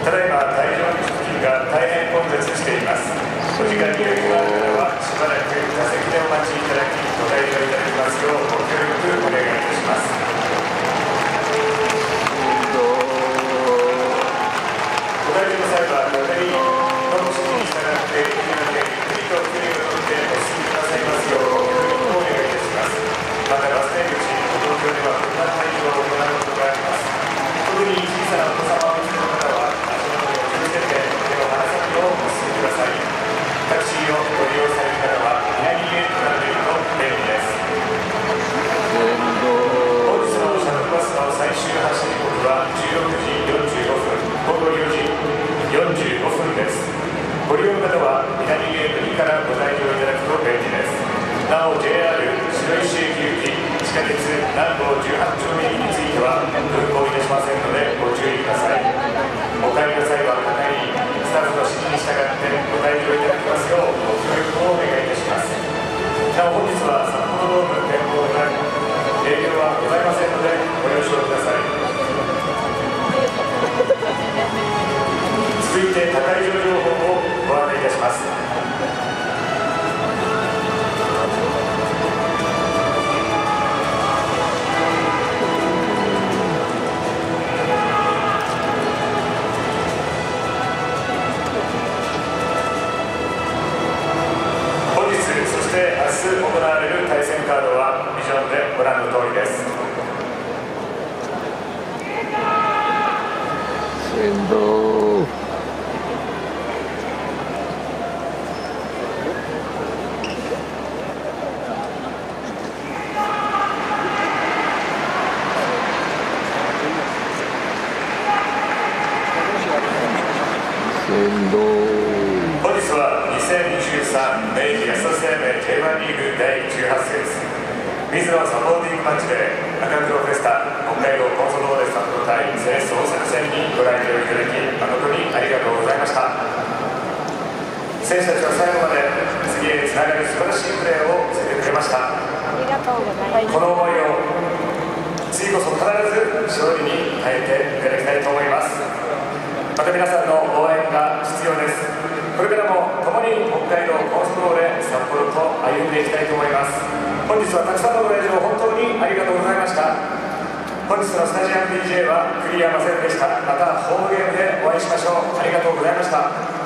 ただいま会場付近が大変混雑しています。お時間に余裕がある方はしばらく座席でお待ちいただきご退場いただきますようご協力お願いいたします。お帰りの際は予定の指示に従ってできるだけゆっくりと距離をとってお進みくださいますようご協力をお願いいたしますまたバス停口歩道橋では分断退場を行うことがあります特に小さなお子様をお持ちの方は足元を気をつけて手の離先をお進みくださいタクシーをご利用される方は南ゲートから出ると便利です本日のシャトルバスの最終発車時刻は16時45分午後4時45分ですご利用の方は南ゲート2からご退場いただくと便利ですなお JR 白石駅行き地下鉄南郷18丁目につい。ては運行いたしませんのでご注意ください。お帰りの際は係員スタッフの指示に従ってご退場いただきますようご協力をお願いいたしますなお本日は札幌ドーム展望台営業はございませんのでご了承ください続いて高い情報をご案内いたします。して明日行われる対戦カードはビジョンでご覧の通りです。先導先導本日は2023明治安田生命 J1 リーグ第18節水野サポーティングマッチで赤黒フェスタ北海道コンソドーレ札幌対セレッソ大阪戦にご来場いただき誠にありがとうございました選手たちは最後まで次へつながる素晴らしいプレーを見せてくれました。ありがとうございます。この思いを次こそ必ず勝利に変えていただきたいと思います。また皆さんの応援が必要ですも共に北海道コーストローレ札幌と歩んでいきたいと思います。本日はたくさんのご来場本当にありがとうございました。本日のスタジアム DJ は栗山正也でした。またホームゲームでお会いしましょう。ありがとうございました。